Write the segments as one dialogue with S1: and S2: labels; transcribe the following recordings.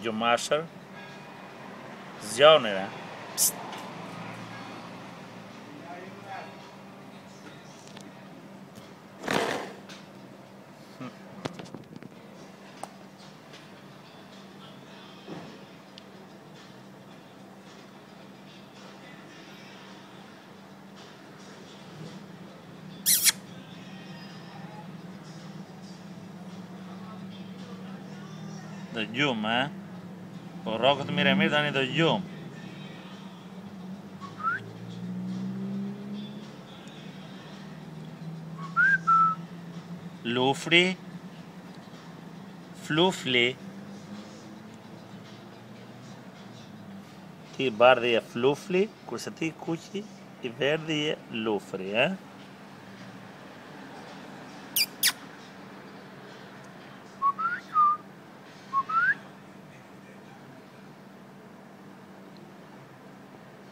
S1: John Marshall esonera Psst. the eh? Το του Miremir ήταν το γιου. Λούφρι. Φλούφλι. Τι μπαρδιά φλούφλι, κουρσατή κούχι, η βέρδι λούφρι, ε.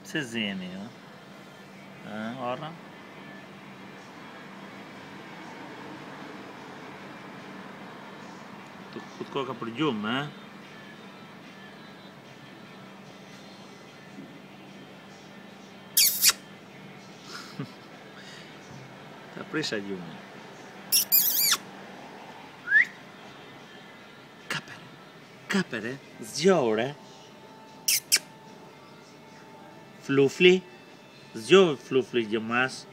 S1: Se zemi, jo? Arra? Tu këtë kohë ka për gjumë, e? Ta prisha gjumë. Kapere, kapere, zgjore. flufli, сделать flufli demais.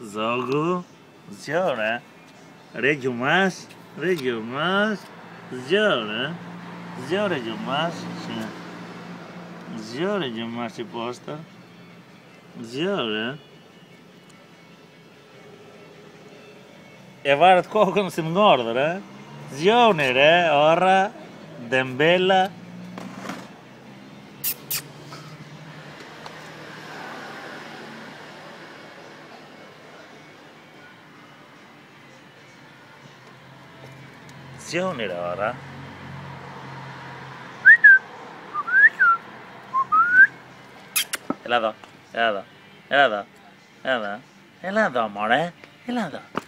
S1: Zogo, zora, regio mas, regio mas, zora, zora demais, zora demais, posta, zora. e varet kokën si më ngordër, e? Zjoni, re, orra, dembella. Zjoni, re, orra. Ela da, ela da, ela da, ela da, ela da, more, ela da.